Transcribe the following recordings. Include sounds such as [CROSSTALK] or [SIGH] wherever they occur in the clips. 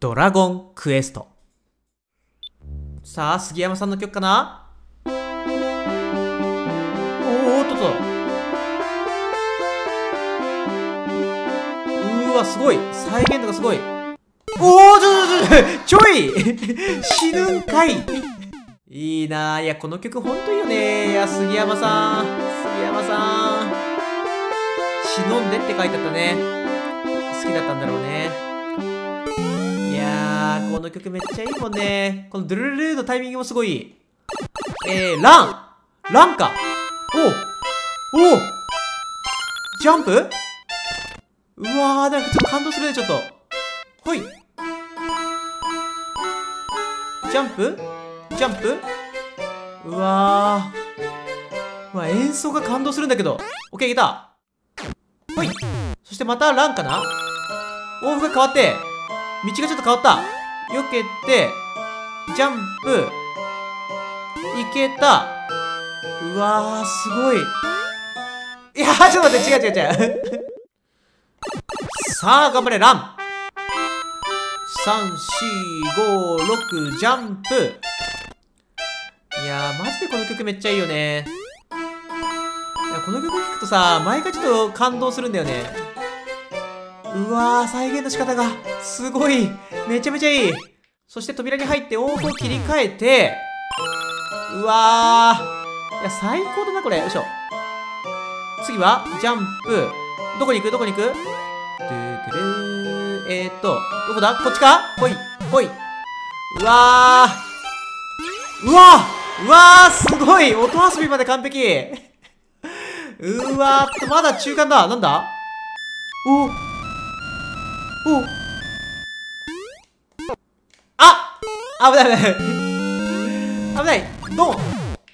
ドラゴンクエスト。さあ、杉山さんの曲かな？おーっとっと。うーわ、すごい。再現度がすごい。おー、ちょちょちょちょい [LAUGHS] 死ぬんかいいいなぁ。いや、この曲ほんといいよねいや、杉山さん。杉山さん。忍んでって書いてあったね。好きだったんだろうね。この曲めっちゃいいもんね。このドゥルルルのタイミングもすごい。えー、ランランかおおジャンプ？うわー、なんかちょっと感動するね、ちょっと。ほい。ジャンプ？ジャンプ？うわー。うわ、演奏が感動するんだけど。オッケー、いけた。ほい。そしてまたランかな往復が変わって、道がちょっと変わった。避けて、ジャンプ、いけた。うわー、すごい。いやー、ちょっと待って、違う違う違う。[LAUGHS] さあ、頑張れ、ラン。3、4、5、6、ジャンプ。いやー、マジでこの曲めっちゃいいよね。いや、この曲聴くとさ、毎回ちょっと感動するんだよね。うわー、再現の仕方が、すごい。めちゃめちゃいい。そして扉に入って往復を切り替えて、うわー。いや、最高だな、これ。よいしょ。次は、ジャンプ。どこに行く？どこに行く？ドゥードゥー。えーっと、どこだ？こっちか？ほい、ほい。うわー。うわーうわーすごい音遊びまで完璧うわーっと、まだ中間だなんだ？おおあ危ない危ない。危ない。ドン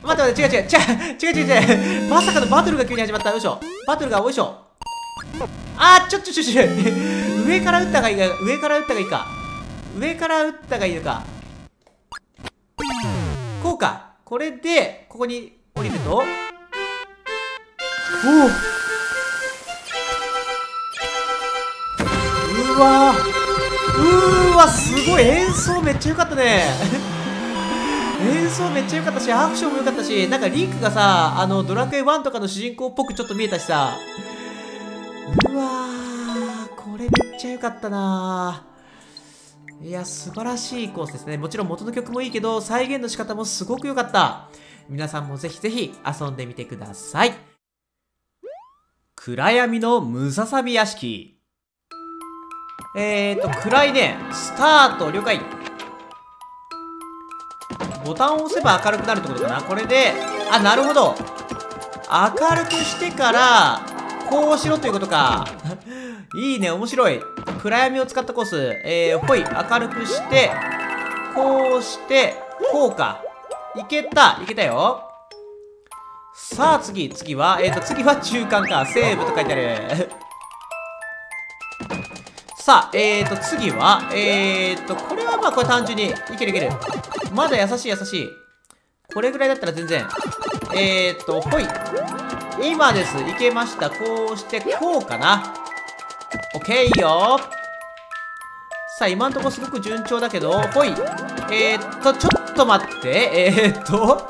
待って待って違う違う。違う違う違う違う。まさかのバトルが急に始まった。よいしょバトルがよいしょ。あーちょちょちょちょ上から撃ったがいいか。上から撃ったがいいか。上から撃ったがいいのか。こうか。これでここに降りると。おおうわー。すごい演奏めっちゃ良かったね。[LAUGHS] 演奏めっちゃ良かったしアクションも良かったしなんかリンクがさあのドラクエ1とかの主人公っぽくちょっと見えたしさ。うわーこれめっちゃ良かったな。いや素晴らしいコースですね。もちろん元の曲もいいけど再現の仕方もすごく良かった。皆さんもぜひぜひ遊んでみてください。暗闇のムササビ屋敷。えーと、暗いね。スタート、了解。ボタンを押せば明るくなるってことかな。これで、あ、なるほど。明るくしてから、こうしろということか。[LAUGHS] いいね、面白い。暗闇を使ったコース。えー、ほい、明るくして、こうして、こうか。いけた、いけたよ。さあ、次、次は、えーと、次は中間か。セーブと書いてある。さあ、えーと、次は、えーと、これはまあ、これ単純に、いけるいける。まだ優しい優しい。これぐらいだったら全然。えーと、ほい。今です。いけました。こうして、こうかな。オッケーよさあ、今んとこすごく順調だけど、ほい。えーと、ちょっと待って。えーと、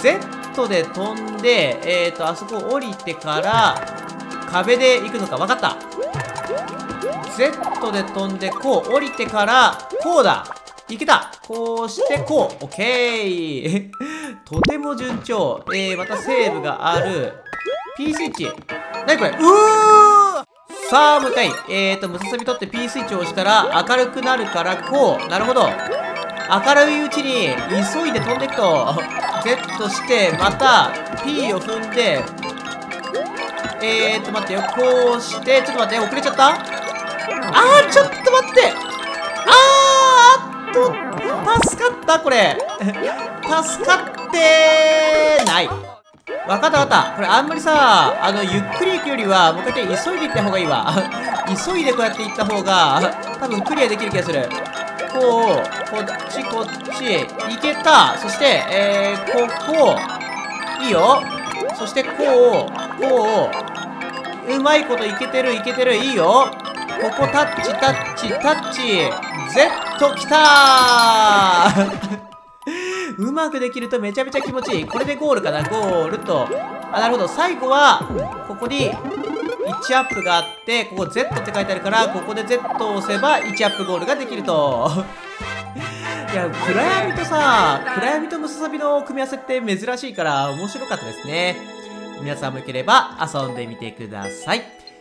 Z で飛んで、えーと、あそこ降りてから、壁で行くのか。わかった。Z で飛んでこう降りてからこうだ。いけた。こうしてこう。オッケー。[LAUGHS] とても順調。えー、またセーブがある。P スイッチ。なにこれ？うー。さあもう一回えーとムササビ取って P スイッチを押したら明るくなるからこう。なるほど。明るいうちに急いで飛んでいくと。Z してまた P を踏んで。えーと待ってよ。こうして。ちょっと待って。遅れちゃった？あー、ちょっと待ってあー、あっと、助かったこれ。助かってない。わかったわかった。これあんまりさ、あの、ゆっくり行くよりは、もう一回急いで行った方がいいわ。[LAUGHS] 急いでこうやって行った方が、多分クリアできる気がする。こう、こっち、こっち、行けた。そして、えー、ここ、いいよ。そして、こう、こう、うまいこといけてる、いけてる、いいよ。ここタッチタッチタッチ。Z きたー。[LAUGHS] うまくできるとめちゃめちゃ気持ちいい。これでゴールかな。ゴールと。あなるほど。最後はここに1アップがあってここ Z って書いてあるからここで Z を押せば1アップゴールができると。[LAUGHS] いや暗闇とさ暗闇とムササビの組み合わせって珍しいから面白かったですね。皆さんもよければ遊んでみてください。